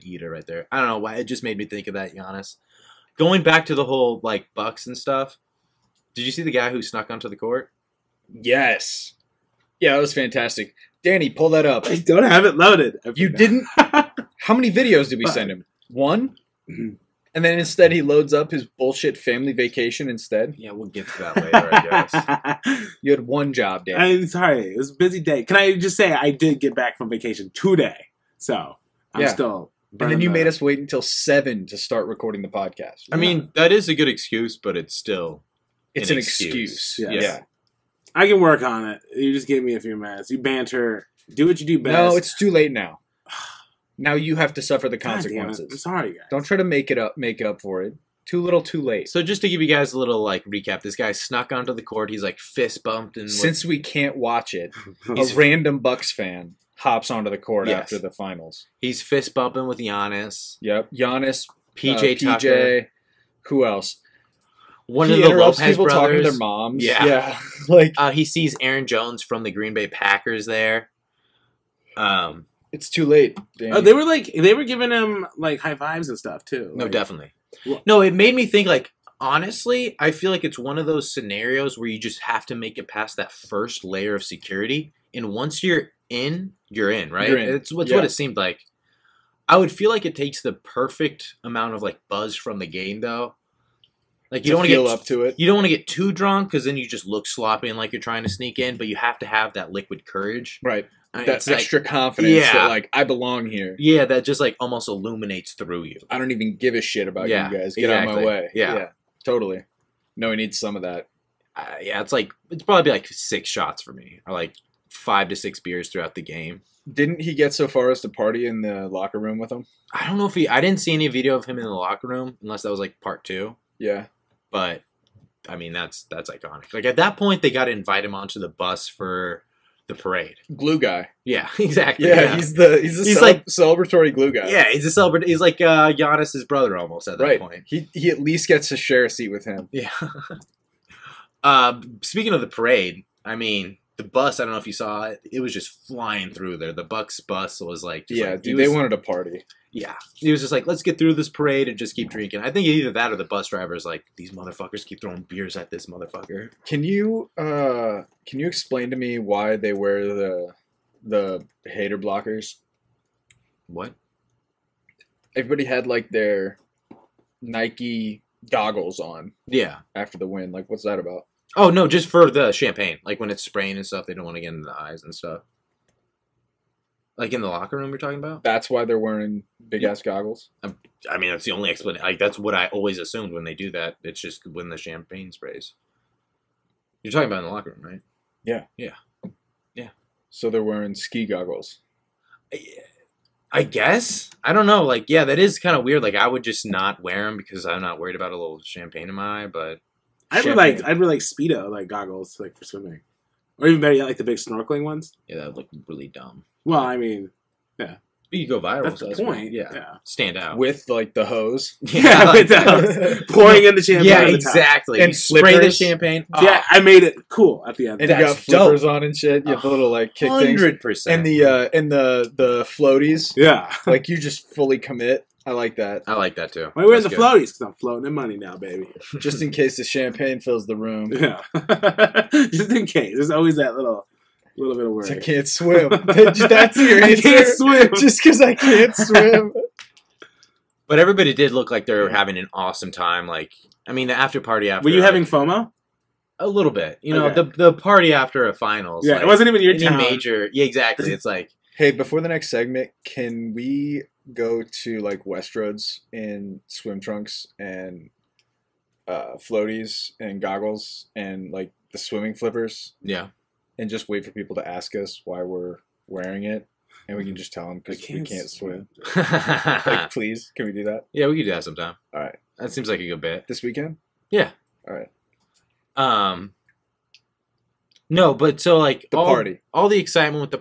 eater right there. I don't know why it just made me think of that Giannis. Going back to the whole like Bucks and stuff. Did you see the guy who snuck onto the court? Yes. Yeah, that was fantastic. Danny, pull that up. I don't have it loaded. I You didn't. How many videos did we send him? One. Mhm. And then instead he loads up his bullshit family vacation instead. Yeah, we'll get to that later, I guess. You had one job, Danny. I'm sorry. It was a busy day. Can I just say I did get back from vacation today, so I'm Yeah. still. And then you made us wait until seven to start recording the podcast. I mean, that is a good excuse, but it's still it's an an excuse. excuse. Yes. Yeah. I can work on it. You just gave me a few minutes. You banter. Do what you do best. No, it's too late now. Now you have to suffer the consequences. damn it. I'm sorry, guys. Don't try to make it up, make up for it. Too little, too late. So just to give you guys a little like recap, this guy snuck onto the court. He's like fist bumped and Since we can't watch it, a random Bucks fan hops onto the court Yes. after the finals. he's fist bumping with Giannis, Yep, Giannis, PJ uh, Tucker, Who else? one he of the interrupts Lopez people talking to their moms. Yeah. yeah. like Uh, he sees Aaron Jones from the Green Bay Packers there. Um, it's too late. Danny. Oh, they were like they were giving him like high fives and stuff too. no, Like, definitely. Well- No, it made me think like honestly, I feel like it's one of those scenarios where you just have to make it past that first layer of security, and once you're in, you're in, right? You're in. It's, it's Yeah. what it seemed like. I would feel like it takes the perfect amount of like buzz from the game, though. Like you don't want to get up to it. you don't want to get too drunk because then you just look sloppy and like you're trying to sneak in, but you have to have that liquid courage. Right. Uh, That it's like- extra confidence Yeah. that like I belong here. yeah, that just like almost illuminates through you. I don't even give a shit about Yeah, you guys. Get out of my exactly. way. Yeah. Totally. No, he needs some of that. Uh, yeah, it's like it's probably like six shots for me, or like five to six beers throughout the game. Didn't he get so far as to party in the locker room with him? I don't know if he. I didn't see any video of him in the locker room unless that was like part two. Yeah. But I mean, that's that's iconic. Like at that point, they got to invite him onto the bus for the parade. Glue guy. Yeah, exactly. Yeah, he's the he's the He's cele- like- celebratory glue guy. yeah, he's a celebrity. He's like uh, Giannis's brother almost at that right. point. He he at least gets to share a seat with him. Yeah. uh, speaking of the parade, I mean, the bus. I don't know if you saw it. It was just flying through there. The Bucks bus was like, just yeah, like, dude, they wanted a party. Yeah, he was just like, let's get through this parade and just keep drinking. I think either that or the bus driver is like, these motherfuckers keep throwing beers at this motherfucker. Can you uh can you explain to me why they wear the the hater blockers? What? Everybody had like their Nike goggles on Yeah. after the win. Like, what's that about? Oh no, just for the champagne. Like when it's spraying and stuff, they don't want to get in the eyes and stuff. Like in the locker room, you're talking about. That's why they're wearing big ass goggles. I mean, that's the only explanation. Like that's what I always assumed when they do that. It's just when the champagne sprays. You're talking about in the locker room, right? Yeah. Yeah. Yeah. So they're wearing ski goggles. I guess. I don't know. Like, yeah, that is kind of weird. Like, I would just not wear them because I'm not worried about a little champagne in my eye. But I'd Champagne. really like I'd really like speedo like goggles like for swimming, or even better, yet, like the big snorkeling ones. yeah, that would look really dumb. Well, I mean, But you go viral. that's so the that's point. fine. Yeah. yeah. stand out. With like the hose. Yeah, with the- pouring in the champagne. yeah, on the top. exactly. And And spray the flippers. champagne. Yeah, I made it cool at the end. And you got That's dope. flippers on and shit. You have the little like kick things. hundred percent. And the uh and the the floaties. yeah. Like you just fully commit. I like that. I like that too. Why are we wearing the good. floaties? Because I'm floating in money now, baby. Just in case the champagne fills the room. Yeah. Just in case. There's always that little little bit of worry. I can't swim. That's your I can't swim. Just because I can't swim. But everybody did look like they were having an awesome time. Like, I mean, the after party after. Were you like, having FOMO? a little bit? You know, Okay. the the party after a finals. Yeah, like, it wasn't even your any town. major. Yeah, exactly. It's like Hey, before the next segment, can we go to like Westroads in swim trunks and uh, floaties and goggles and like the swimming flippers yeah. and just wait for people to ask us why we're wearing it and we can just tell them because we can't swim. Like, please, can we do that yeah, we could do that sometime. All right. That seems like a good bit. this weekend? Yeah. All right. Um. No, but so like The all, party. all the excitement with the